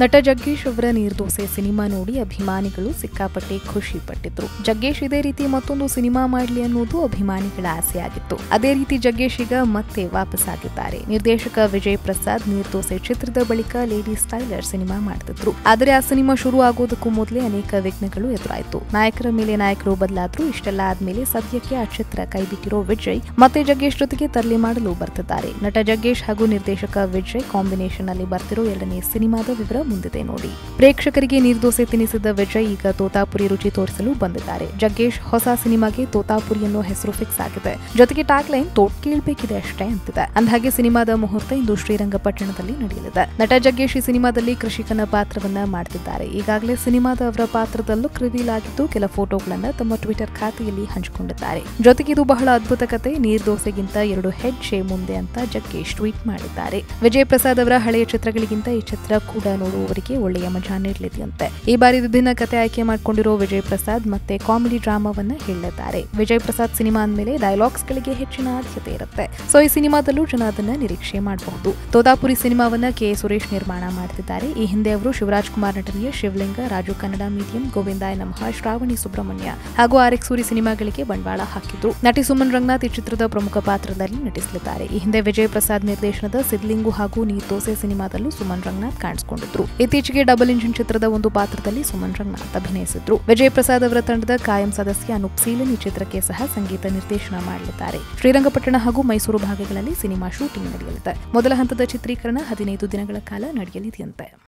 ನಟ ಜಗ್ಗೇಶ್ ಅವರ ನೀರ್ದೋಸೆ ಸಿನಿಮಾ ನೋಡಿ ಅಭಿಮಾನಿಗಳು ಸಿಕ್ಕಾಪಟ್ಟೆ ಖುಷಿ ಪಟ್ಟಿದ್ರು. ಜಗ್ಗೇಶ್ ಇದೇ ರೀತಿ ಮತ್ತೊಂದು ಸಿನಿಮಾ ಮಾಡಲಿ ಅನ್ನೋದು ಅಭಿಮಾನಿಗಳ ಆಸೆಯಾಗಿತ್ತು. ಅದೇ ರೀತಿ ಜಗ್ಗೇಶ್ ಈಗ ಮತ್ತೆ ವಾಪಸ್ಸಾಗಿದ್ದಾರೆ. ನಿರ್ದೇಶಕ ವಿಜಯ್ ಪ್ರಸಾದ್ ನೀರ್ದೋಸೆ ಚಿತ್ರದ ಬಳಿಕ ಲೇಡಿ ಸ್ಟೈಲರ್ ಸಿನಿಮಾ ಮಾಡ್ತಿದ್ರು. ಆದರೆ ಆ ಸಿನಿಮಾ ಶುರು ಆಗೋದಕ್ಕೂ ಮೊದಲೇ ಅನೇಕ ವಿಘ್ನಗಳು ಎದುರಾಯಿತು. ನಾಯಕರ ಮೇಲೆ ನಾಯಕರು ಬದಲಾದ್ರು ಇಷ್ಟೆಲ್ಲ ಆದ್ಮೇಲೆ ಸದ್ಯಕ್ಕೆ ಆ ಚಿತ್ರ ಕೈಬಿಟ್ಟಿರೋ ವಿಜಯ್ ಮತ್ತೆ ಜಗ್ಗೇಶ್ ಜೊತೆಗೆ ತರಲೆ ಮಾಡಲು ಬರ್ತಿದ್ದಾರೆ. ನಟ ಜಗ್ಗೇಶ್ ಹಾಗೂ ನಿರ್ದೇಶಕ ವಿಜಯ್ ಕಾಂಬಿನೇಷನ್ ಅಲ್ಲಿ ಬರ್ತಿರೋ ಎರಡನೇ ಸಿನಿಮಾದ ವಿವರ ಮುಂದಿದೆ ನೋಡಿ. ಪ್ರೇಕ್ಷಕರಿಗೆ ನೀರ್ದೋಸೆ ತಿನ್ನಿಸಿದ ವಿಜಯ್ ಈಗ ತೋತಾಪುರಿ ರುಚಿ ತೋರಿಸಲು ಬಂದಿದ್ದಾರೆ. ಜಗ್ಗೇಶ್ ಹೊಸ ಸಿನಿಮಾಗೆ ತೋತಾಪುರಿ ಅನ್ನೋ ಹೆಸರು ಫಿಕ್ಸ್ ಆಗಿದೆ. ಜೊತೆಗೆ ಟ್ಯಾಗ್ ಲೈನ್ ತೋಟ್ ಕೇಳ್ಬೇಕಿದೆ ಅಷ್ಟೇ ಅಂತಿದೆ. ಅಂದಹಾಗೆ ಸಿನಿಮಾದ ಮುಹೂರ್ತ ಇಂದು ಶ್ರೀರಂಗಪಟ್ಟಣದಲ್ಲಿ ನಡೆಯಲಿದೆ. ನಟ ಜಗ್ಗೇಶ್ ಈ ಸಿನಿಮಾದಲ್ಲಿ ಕೃಷಿಕನ ಪಾತ್ರವನ್ನ ಮಾಡ್ತಿದ್ದಾರೆ. ಈಗಾಗಲೇ ಸಿನಿಮಾದ ಅವರ ಪಾತ್ರದಲ್ಲೂ ರಿವೀಲ್ ಆಗಿದ್ದು ಕೆಲ ಫೋಟೋಗಳನ್ನ ತಮ್ಮ ಟ್ವಿಟರ್ ಖಾತೆಯಲ್ಲಿ ಹಂಚಿಕೊಂಡಿದ್ದಾರೆ. ಜೊತೆಗೆ ಇದು ಬಹಳ ಅದ್ಭುತ ಕತೆ. ನೀರ್ ದೋಸೆಗಿಂತ ಎರಡು ಶೇ ಮುಂದೆ ಅಂತ ಜಗ್ಗೇಶ್ ಟ್ವೀಟ್ ಮಾಡಿದ್ದಾರೆ. ವಿಜಯ್ ಪ್ರಸಾದ್ ಅವರ ಹಳೆಯ ಚಿತ್ರಗಳಿಗಿಂತ ಈ ಚಿತ್ರ ಕೂಡ ನೋಡುವವರಿಗೆ ಒಳ್ಳೆಯ ಮಜಾ ನೀಡಲಿದೆಯಂತೆ. ಈ ಬಾರಿ ವಿಭಿನ್ನ ಕತೆ ಆಯ್ಕೆ ಮಾಡಿಕೊಂಡಿರೋ ವಿಜಯ್ ಪ್ರಸಾದ್ ಮತ್ತೆ ಕಾಮಿಡಿ ಡ್ರಾಮಾವನ್ನ ಹೇಳಿದ್ದಾರೆ ವಿಜಯ್ ಪ್ರಸಾದ್ ಸಿನಿಮಾ ಅಂದಮೇಲೆ ಡೈಲಾಗ್ಸ್ ಗಳಿಗೆ ಹೆಚ್ಚಿನ ಆದ್ಯತೆ ಇರುತ್ತೆ. ಸೊ, ಈ ಸಿನಿಮಾದಲ್ಲೂ ಜನ ಅದನ್ನ ನಿರೀಕ್ಷೆ ಮಾಡಬಹುದು. ತೋದಾಪುರಿ ಸಿನಿಮಾವನ್ನ ಕೆ. ಸುರೇಶ್ ನಿರ್ಮಾಣ ಮಾಡ್ತಿದ್ದಾರೆ. ಈ ಹಿಂದೆ ಅವರು ಶಿವರಾಜ್ ಕುಮಾರ್ ನಟನೆಯ ಶಿವಲಿಂಗ, ರಾಜು ಕನ್ನಡ ಮೀಡಿಯಂ, ಗೋವಿಂದಾಯ ನಮಃ, ಶ್ರಾವಣಿ ಸುಬ್ರಹ್ಮಣ್ಯ ಹಾಗೂ ಆರ್ ಸೂರಿ ಸಿನಿಮಾಗಳಿಗೆ ಬಂಡವಾಳ ಹಾಕಿದ್ರು. ನಟಿ ಸುಮನ್ ರಂಗನಾಥ್ ಈ ಚಿತ್ರದ ಪ್ರಮುಖ ಪಾತ್ರದಲ್ಲಿ ನಟಿಸಲಿದ್ದಾರೆ. ಈ ಹಿಂದೆ ವಿಜಯ್ ಪ್ರಸಾದ್ ನಿರ್ದೇಶನದ ಸಿದ್ಲಿಂಗು ಹಾಗೂ ನೀರ್ದೋಸೆ ಸಿನಿಮಾದಲ್ಲೂ ಸುಮನ್ ರಂಗನಾಥ್ ಕಾಣಿಸಿಕೊಂಡಿದ್ರು. ಇತ್ತೀಚೆಗೆ ಡಬಲ್ ಇಂಜಿನ್ ಚಿತ್ರದ ಒಂದು ಪಾತ್ರದಲ್ಲಿ ಸುಮನ್ ರಂಗನಾಥ್ ಅಭಿನಯಿಸಿದ್ರು. ವಿಜಯ್ ಪ್ರಸಾದ್ ಅವರ ತಂಡದ ಕಾಯಂ ಸದಸ್ಯ ಅನೂಪ್ ಸೀಲನ್ ಈ ಚಿತ್ರಕ್ಕೆ ಸಹ ಸಂಗೀತ ನಿರ್ದೇಶನ ಮಾಡಲಿದ್ದಾರೆ. ಶ್ರೀರಂಗಪಟ್ಟಣ ಹಾಗೂ ಮೈಸೂರು ಭಾಗಗಳಲ್ಲಿ ಸಿನಿಮಾ ಶೂಟಿಂಗ್ ನಡೆಯಲಿದೆ. ಮೊದಲ ಹಂತದ ಚಿತ್ರೀಕರಣ ಹದಿನೈದು ದಿನಗಳ ಕಾಲ ನಡೆಯಲಿದೆಯಂತೆ.